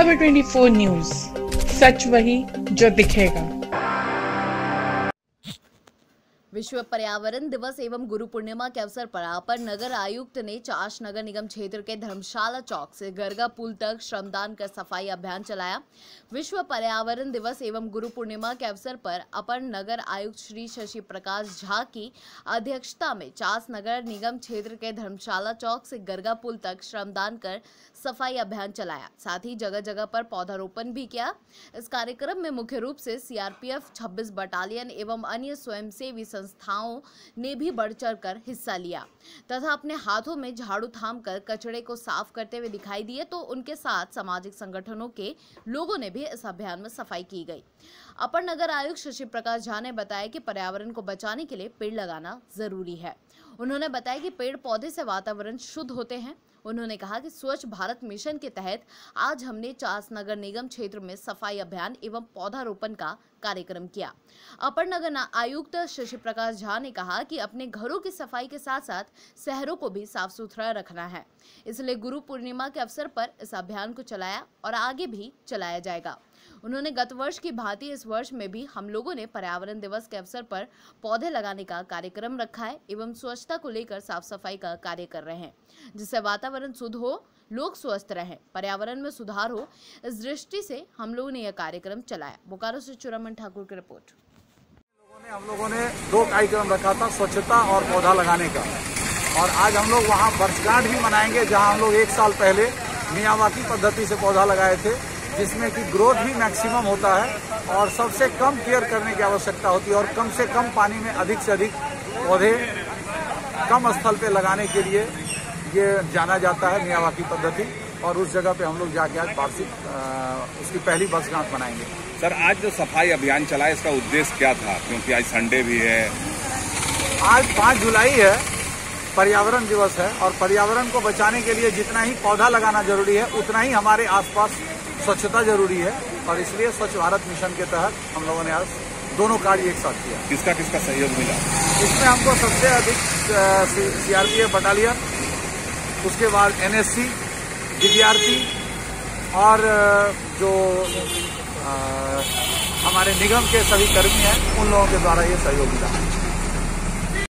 खबर 24 न्यूज़ सच वही जो दिखेगा। विश्व पर्यावरण दिवस एवं गुरु पूर्णिमा के अवसर पर अपर नगर आयुक्त ने चाश नगर निगम क्षेत्र के धर्मशाला चौक से गरगा पुल तक श्रमदान कर सफ़ाई अभियान चलाया। विश्व पर्यावरण दिवस एवं गुरु पूर्णिमा के अवसर पर अपर नगर आयुक्त श्री शशि प्रकाश झा की अध्यक्षता में चास नगर निगम क्षेत्र के धर्मशाला चौक से गरगा पुल तक श्रमदान कर सफ़ाई अभियान चलाया। साथ ही जगह जगह पर पौधारोपण भी किया। इस कार्यक्रम में मुख्य रूप से सीआरपीएफ 26 बटालियन एवं अन्य स्वयंसेवी संस्थाओं ने भी बढ़ चढ़ कर हिस्सा लिया। तथा अपने हाथों में झाड़ू थाम कर कचड़े को साफ़ करते हुए दिखाई दिए तो उनके साथ सामाजिक संगठनों के लोगों ने भी इस अभियान में सफ़ाई की गई। अपर नगर आयुक्त शशि प्रकाश झा ने बताया कि पर्यावरण को बचाने के लिए पेड़ लगाना ज़रूरी है। उन्होंने बताया कि पेड़ पौधे से वातावरण शुद्ध होते हैं उन्होंने कहा कि स्वच्छ भारत मिशन के तहत आज हमने चास नगर निगम क्षेत्र में सफ़ाई अभियान एवं पौधारोपण का कार्यक्रम किया। अपर नगर आयुक्त शशि प्रकाश झा ने कहा कि अपने घरों की सफ़ाई के साथ साथ शहरों को भी साफ़ सुथरा रखना है। इसलिए गुरु पूर्णिमा के अवसर पर इस अभियान को चलाया और आगे भी चलाया जाएगा। उन्होंने गत वर्ष की भांति इस वर्ष में भी हम लोगों ने पर्यावरण दिवस के अवसर पर पौधे लगाने का कार्यक्रम रखा है एवं स्वच्छता को लेकर साफ़ सफ़ाई का कार्य कर रहे हैं, जिससे वातावरण शुद्ध हो, लोग स्वस्थ रहें। पर्यावरण में सुधार हो, इस दृष्टि से हम लोगों ने यह कार्यक्रम चलाया। बोकारो से चुरामन ठाकुर की रिपोर्ट। ने, हम लोगों ने दो कार्यक्रम रखा था, स्वच्छता और पौधा लगाने का। और आज हम लोग वहाँ वर्षगांठ भी मनाएँगे, जहाँ हम लोग एक साल पहले मियावाकी पद्धति से पौधा लगाए थे, जिसमें कि ग्रोथ भी मैक्सिमम होता है और सबसे कम केयर करने की आवश्यकता होती है और कम से कम पानी में अधिक से अधिक पौधे कम स्थल पे लगाने के लिए ये जाना जाता है मियावाकी पद्धति और उस जगह पे हम लोग जाके आज वार्षिक उसकी पहली वर्षगांठ मनाएँगे। सर आज जो सफ़ाई अभियान चला है इसका उद्देश्य क्या था? क्योंकि आज संडे भी है। आज पाँच जुलाई है पर्यावरण दिवस है और पर्यावरण को बचाने के लिए जितना ही पौधा लगाना ज़रूरी है उतना ही हमारे आसपास स्वच्छता ज़रूरी है और इसलिए स्वच्छ भारत मिशन के तहत हम लोगों ने आज दोनों कार्य एक साथ किया। किसका किसका सहयोग मिला? इसमें हमको सबसे अधिक सीआरपीएफ बटालियन उसके बाद एनएससी विद्यार्थी और जो हमारे निगम के सभी कर्मी हैं, उन लोगों के द्वारा ये सहयोग मिला